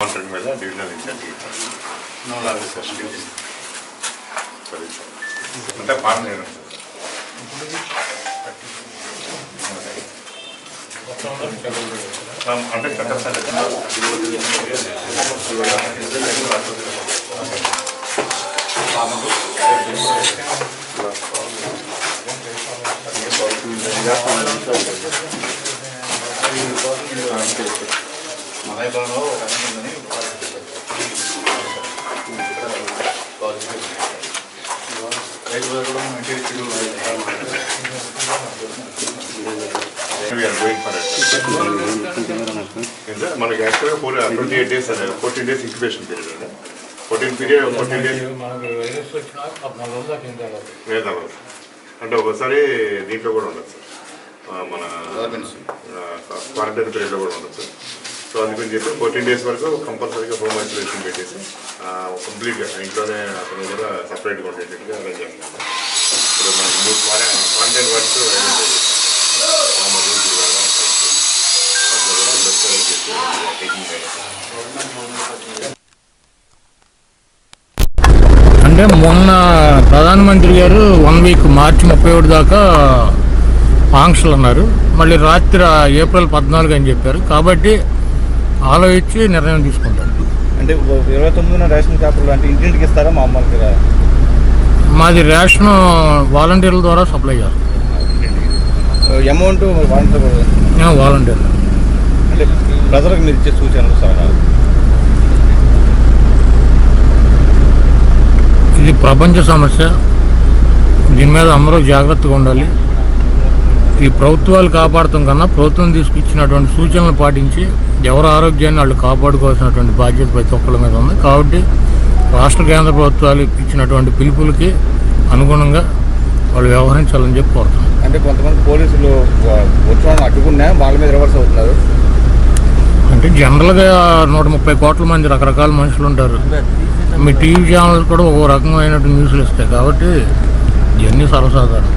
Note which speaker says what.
Speaker 1: Contract మీద divisional incentive సరే sir అంటే పాలన నేను అంటే కట్టాలి సార్
Speaker 2: మలైపాలో ఒక రకం
Speaker 1: మనకి యాక్చువల్గా ఫోర్ ట్వంటీ ఎయిట్ డేస్ అదే ఫోర్టీన్ డేస్ ఇంక్యుబేషన్ పీరియడ్ అండి ఫోర్టీన్ పీరియడ్ ఫోర్టీన్ డేస్ లేదా అంటే ఒకసారి దీంట్లో కూడా ఉండదు సార్ మన క్వారంటైన్ పీరియడ్లో కూడా ఉండదు సార్ సో అందుకని చెప్పి ఫోర్టీన్ డేస్ వరకు కంపల్సరీగా హోమ్ ఐసోలేషన్ పెట్టేసి కంప్లీట్గా ఇంట్లోనే అతను కూడా సపరేట్గా ఉండేటట్టుగా అరేంజ్ చేస్తాం ఇప్పుడు మనకి మూడు క్వారంటైన్ వర్క్స్ అరేంజ్
Speaker 3: అంటే మొన్న ప్రధానమంత్రి గారు వన్ వీక్ మార్చి ముప్పై ఒకటి దాకా ఆంక్షలు అన్నారు. మళ్ళీ రాత్రి ఏప్రిల్ పద్నాలుగు అని చెప్పారు. కాబట్టి ఆలోచించి నిర్ణయం తీసుకుంటారు
Speaker 2: అంటే ఇరవై తొమ్మిదిన రేషన్ షాపులు అంటే ఇంటింటికి ఇస్తారా మామూలుగా?
Speaker 3: మాది రేషన్ వాలంటీర్ల ద్వారా సప్లై చేస్తాం.
Speaker 2: అమౌంట్ వాలంటీర్
Speaker 3: మేము వాలంటీర్లు
Speaker 2: అంటే ప్రజలకు మీరు ఇచ్చే సూచనలు సలహాలు.
Speaker 3: ఇది ప్రపంచ సమస్య. దీని మీద అందరూ జాగ్రత్తగా ఉండాలి. ఈ ప్రభుత్వాలు కాపాడటం కన్నా ప్రభుత్వం తీసుకొచ్చినటువంటి సూచనలు పాటించి ఎవరి ఆరోగ్యాన్ని వాళ్ళు కాపాడుకోవాల్సినటువంటి బాధ్యత ప్రతి ఒక్కళ్ళ మీద ఉంది. కాబట్టి రాష్ట్ర కేంద్ర ప్రభుత్వాలు ఇచ్చినటువంటి పిలుపులకి అనుగుణంగా వాళ్ళు వ్యవహరించాలని చెప్పి కోరుతున్నాం.
Speaker 2: అంటే కొంతమంది పోలీసులు వచ్చి అడ్డుకున్నా వాళ్ళ మీద రివర్స్ అవుతున్నారు.
Speaker 3: అంటే జనరల్గా నూట ముప్పై కోట్ల మంది రకరకాల మనుషులు ఉంటారు. మీ టీవీ ఛానల్స్ కూడా ఒక రకమైనటువంటి న్యూస్లు ఇస్తాయి. కాబట్టి ఇవన్నీ సర్వసాధారణం.